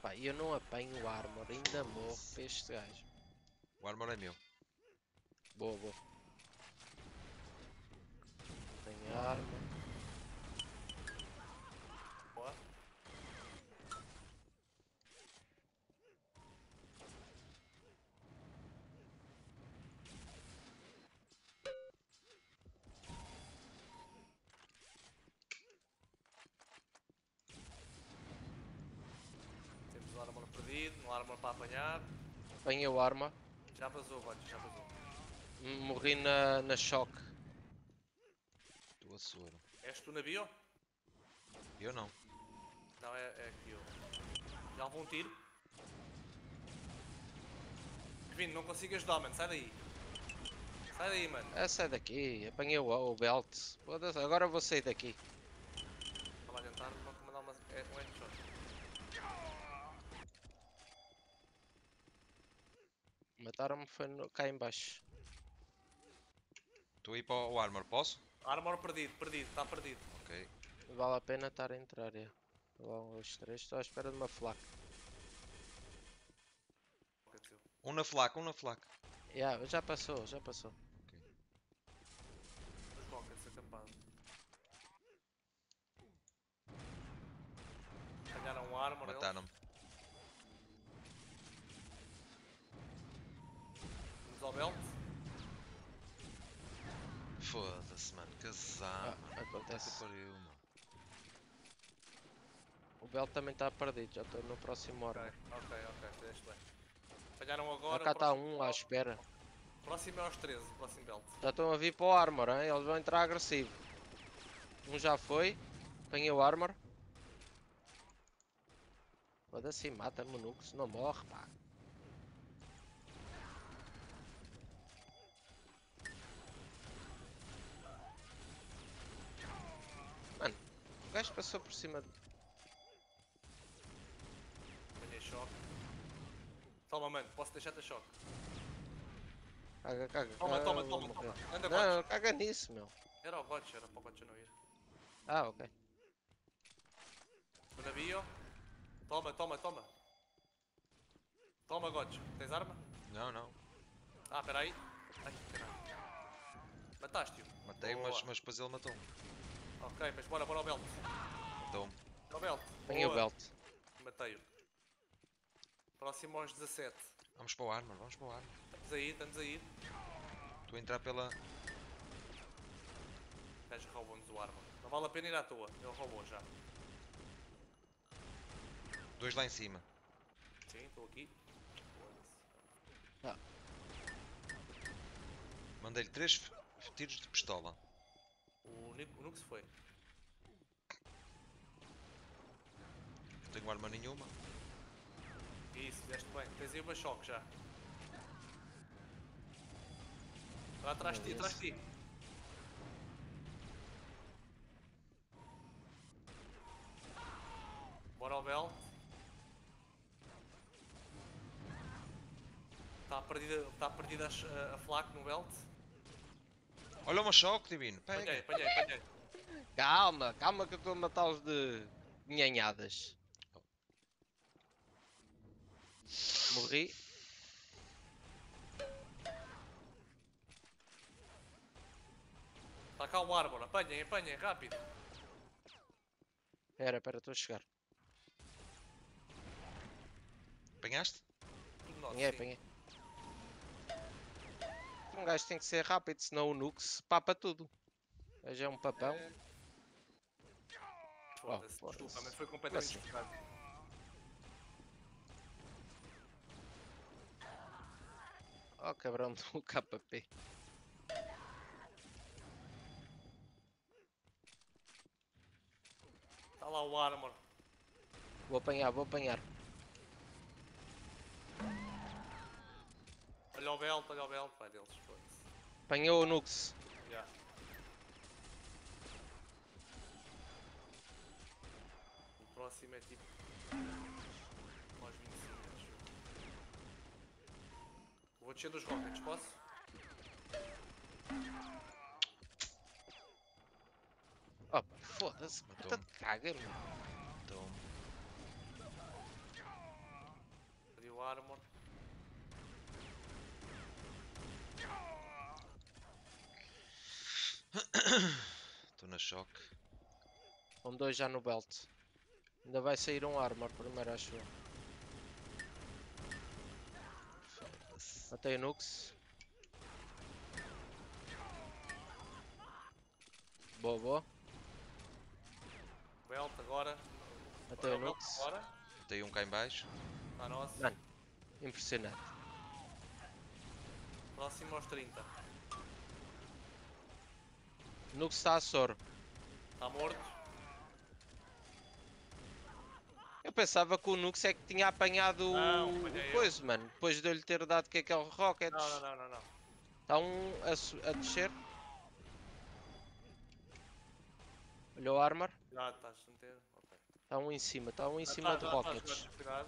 Pá, eu não apanho o armor, ainda morro para este gajo. O armor é meu. Boa, boa. Tem arma. Boa. Temos o armor perdido, no armor para apanhar. Apanhei o arma. Já vazou, Roger, já vazou. Morri na, na choque. Estou a soro. És tu na bio? Eu não. Não, é, é aqui eu. Já levou um tiro. Kevin, não consigo ajudar, mano. Sai daí. Sai daí, mano. Ah, sai daqui. Apanhei o, o belt. Agora vou sair daqui. Estava a tentar ma- mandar uma, é, um Mataram-me foi no- cá em baixo. Estou a ir para o armor, posso? Armor perdido, perdido, está perdido. Ok. Vale a pena estar a entrar, é. Lá um, dois, três. Estou à espera de uma flaca. Um na flaca, um na flaca. Yeah, já passou, já passou. Os rockets acampados. Ganharam um armor. Mataram-me. Vamos ao belt. Foda-se, mano. Que azar, Ah, mano. Acontece. pariu, mano. O belt também está perdido, já estou no próximo Ok, armor. ok, ok, fizeste bem. Falharam agora. Cá está próximo- um à espera. Próximo é aos 13, próximo belt. Já estão a vir para o armor, hein? eles vão entrar agressivo. Um já foi. Apanhei o armor. Foda-se, mata-me o Nux, não morre, pá. Mano, o gajo passou por cima de... Apanhei choque. Toma, mano, posso deixar-te a choque. Caga, caga, Toma, caga, toma, toma, toma. Anda, Não, Gotch. caga nisso, meu. Era o Gotch, era para o Gotch não ir. Ah, ok. No navio. Toma, toma, toma. Toma, Gotch. Tens arma? Não, não. Ah, peraí. Ai, caralho. Mataste-o. Matei, Boa. mas, mas depois ele matou-me. Ok, mas bora, bora ao belt. Bora ao belt. Apanhei o belt. Matei-o. Próximo aos 17. Vamos para o armor, vamos para o armor. Estamos aí, estamos aí. Estou a entrar pela. O gajo roubou-nos o arma. Não vale a pena ir à toa. Ele roubou já. Dois lá em cima. Sim, estou aqui. Mandei-lhe três tiros de pistola. O Nico, o Nux foi. Não tenho arma nenhuma. Isso, fizeste bem. Tens aí uma choque já. Lá atrás de ti, atrás de ti. Bora ao belt. Está perdida, tá perdida a, a, a flaca no belt. Olha uma choque, divino. Pega. apanhei, apanhei. Calma, calma que eu estou a matá-los de nhanhadas. Morri. Está cá o árbol, apanhem, apanhem, rápido. Espera, espera, estou a chegar. Apanhaste? Apanhei, apanhei. Um gajo tem que ser rápido, senão o Nux papa tudo. Hoje é um papão. Foda-se, Oh, foda-se. desculpa, mas foi completamente desfocado. Oh, cabrão do KP. Está lá o armor. Vou apanhar, vou apanhar. Olha o belt, olha o belt, vai deles, foda-se. Apanhou o Nux. Já. O próximo é tipo. Aos 25 acho eu. Vou descer dos rockets, posso? Oh, foda-se, puta de caga, meu. Então. Estou na choque. Com dois já no belt. Ainda vai sair um armor primeiro, acho eu. Matei o Nux. Boa, boa. Belt agora. Matei o Agora, Nux. Tem um cá em baixo. Está nosso. Mano. Impressionante. Próximo aos 30. Nux está a soro. Está morto. Eu pensava que o Nux é que tinha apanhado Não, o coisa, mano. Depois de eu lhe ter dado que aquele rocket. Não, não, não, não, não. Está um a, a descer. Olha o armor. Já estás a meter. Está um em cima. Está um em Ah, cima tá, de tá, rockets. tá,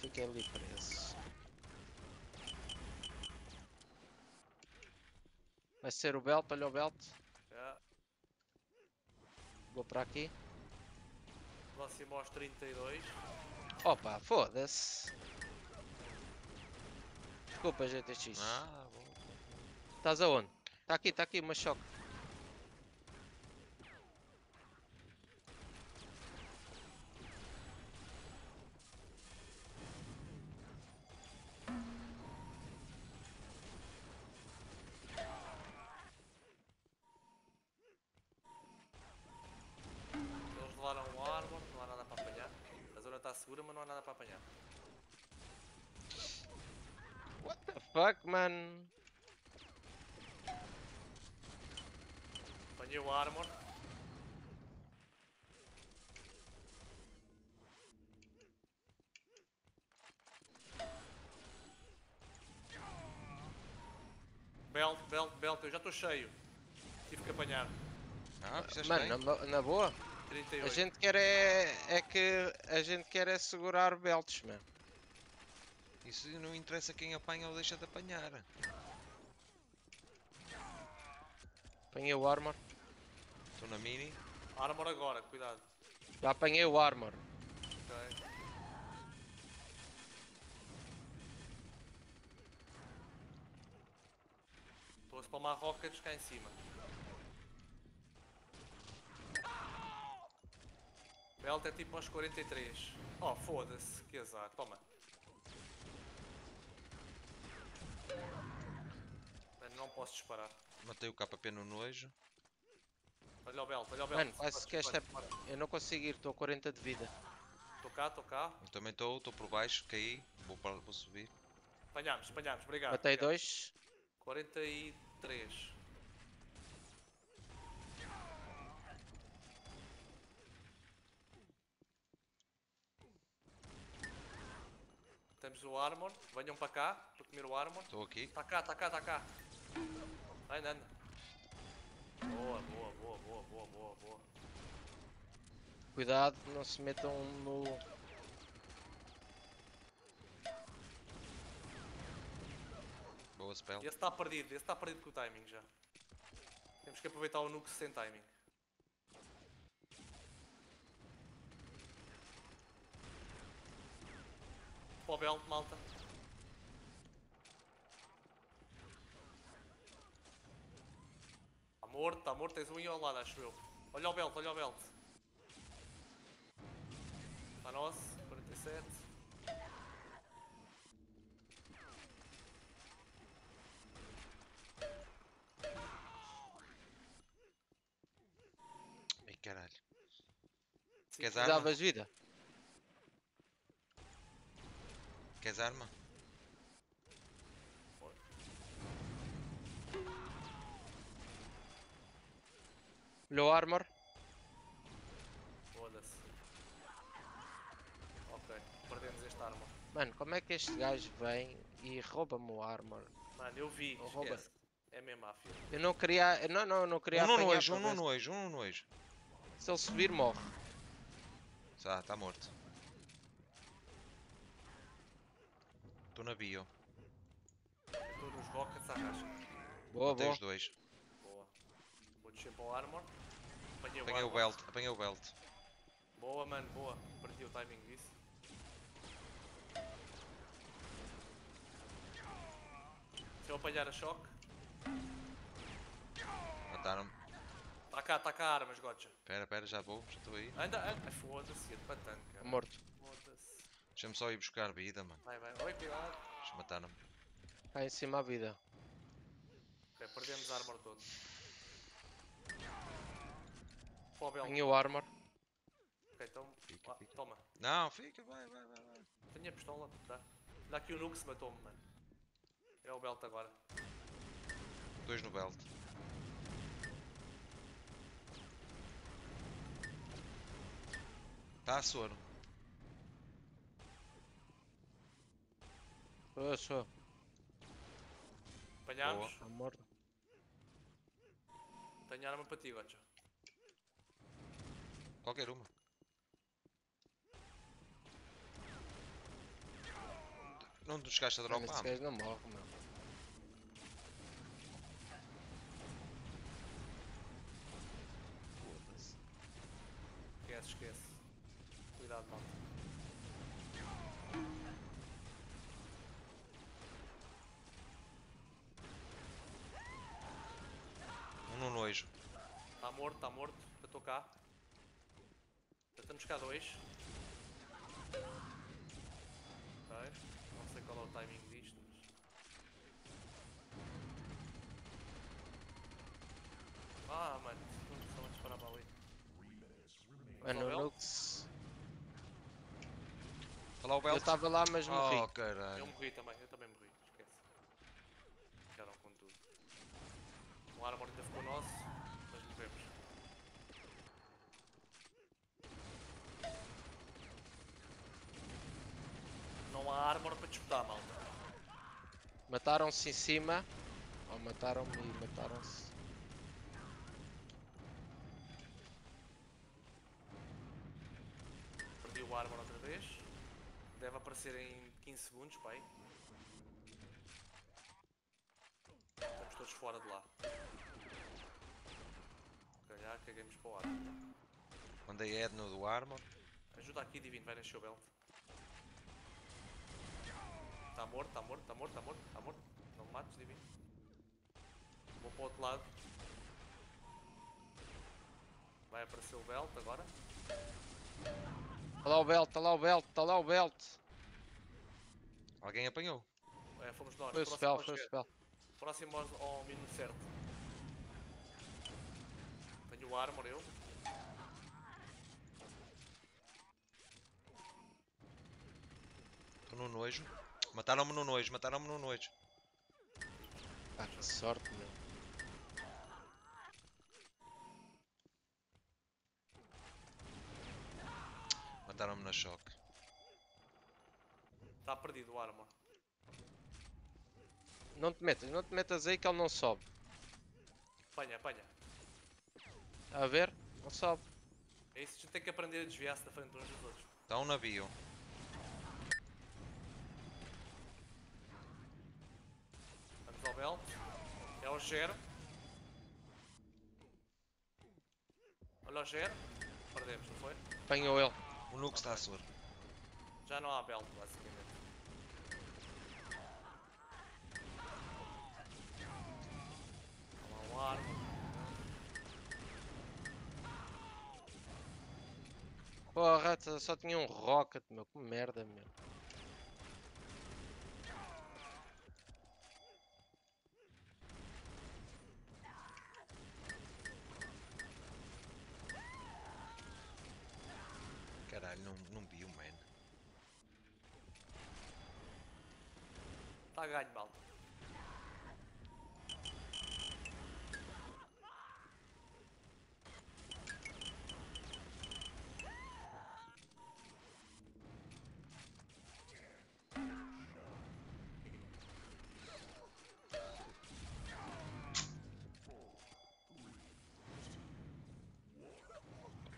fiquei ali preso. Vai ser o belt, olha o belt. Já. Vou para aqui. Próximo aos 32. Opa, foda-se. Desculpa, GTX. Ah, bom. Estás aonde? Está aqui, está aqui, uma choque. Levaram um armor, não há nada para apanhar. A zona está segura, mas não há nada para apanhar. What the fuck, man? Apanhei o armor. Belt, belt, belt, eu já estou cheio. Tive que apanhar. Ah, Mano, na, na boa. 38. A gente quer é, é que a gente quer é segurar belts, mano. Isso não interessa quem apanha ou deixa de apanhar. Apanhei o armor. Estou na mini. Armor agora, cuidado. Já apanhei o armor. Ok. Estou a spamar rockets cá em cima. Belt é tipo aos 43. Oh, foda-se, que azar. Toma. Mano, não posso disparar. Matei o KP no nojo. Olha o Belt, olha o Belt. Mano, quase que esta. Eu não consigo ir, estou a 40 de vida. Estou cá, estou cá. Eu também estou, estou por baixo, caí. Vou, para, vou subir. Apanhámos, apanhámos, obrigado. Matei obrigado. dois. 43. Temos o armor. Venham para cá para comer o armor. Estou aqui. Está cá, está cá, está cá. Anda. Boa, boa, boa, boa, boa, boa, boa. Cuidado, não se metam no. Boa spell. Esse está perdido, esse está perdido com o timing já. Temos que aproveitar o nuke sem timing. Para o belt, malta. Está morto, está morto, tens um aí ao lado, acho eu. Olha o belt, olha o belt. Está nosso, 47. Ai caralho. Sim, Queres arma? Precisavas de vida? Queres arma? O armor. Foda-se. Ok, perdemos este arma. Mano, como é que este gajo vem e rouba-me o armor? Mano, eu vi, Oh, rouba. É mesmo máfia. Eu não queria. Não, não, eu não queria Um no nojo, um no nojo, um no nojo. se- ele subir, morre. Ah, está morto. Estou na bio. Estou nos rockets à rasca. Boa, boa. os dois. Boa. Vou descer para o armor. Apanhei o Apanhei o armor. belt, apanhei o belt. Boa, mano, boa. Perdi o timing disso. Se eu apanhar a choque. Mataram-me. Tá cá, tá cá armas, gotcha. Pera, pera, já vou, já estou aí. Anda, anda. Foda-se, é de patano, cara. Morto. Deixa-me só ir buscar vida, mano. Vai, vai. Oi, cuidado. Eles mataram-me. Cá em cima a vida. Ok, perdemos a armor todo. Apanhei o armor. Ok, então. Fica, ah, fica. Toma. Não, fica, vai, vai, vai. vai. Tenho a pistola, dá. Dá aqui o Nux matou-me, mano. É o belt agora. Dois no belt. Tá a soro. Sou eu, sou. Apanhámos. Está morto. Tenho arma para ti, gotcha. Qualquer uma. Não te chegaste a Mano, dropar? Esse gajo não morre, meu. Está morto, está morto. Eu estou cá. Já estamos cá dois. Ok. Não sei qual é o timing disto, mas... Ah, mano. Só vou disparar para ali. Mano, o Nux. Olha lá o Eu belt. estava lá, mas morri. Oh, Eu caralho. morri também, eu também morri. Esquece. Ficaram com tudo. O armor ainda ficou nosso, mas morremos. Não há armor para disputar, malta. Mataram-se em cima. Ou mataram-me e mataram-se. Perdi o armor outra vez. Deve aparecer em 15 segundos, pai. Estamos todos fora de lá. Se calhar caguemos para o armor. Mandei head no do armor. Ajuda aqui, Divino, vai nascer o belt. Está morto, está morto, está morto, está morto, está morto. Não me mates, Divino. Vou para o outro lado. Vai aparecer o belt agora. Está lá o belt, está lá o belt, está lá o belt. Alguém apanhou. É, fomos nós. Foi o próximo spell, ao foi o spell. Próximo ao, minuto certo. Tenho o armor eu. Estou no nojo. Mataram-me no nojo, mataram-me no nojo. Ah, que sorte, meu. Mataram-me na choque. Está perdido o armor. Não te metas, não te metas aí que ele não sobe. Apanha, apanha. Está a ver? Não sobe. É isso, a gente tem que aprender a desviar-se da frente uns dos outros. Está um navio. Belt. É o Gero. Olha o Gero. Perdemos, não foi? Apanhou ele. O Nuke está a soro. Já não há belt, basicamente. Olha lá o armor. Porra, só tinha um rocket, meu. Que merda, meu. Caralho, não, não vi o man. Está a ganho, malta.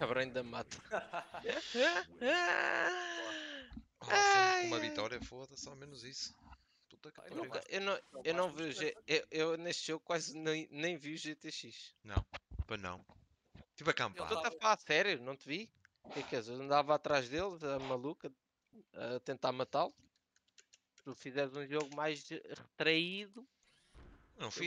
Cabrão ainda mata. Uma vitória, foda-se, ao menos isso. Puta que Ai, pariu. Nunca- eu não, eu não vi o G, eu, eu neste jogo quase nem, nem vi o GTX. Não. Pois não. Estive a acampar. Estou-te a falar a sério, não te vi? O que é que és? Eu andava atrás dele, a maluca, a tentar matá-lo. Tu fizeres um jogo mais retraído. Não Eu fiz,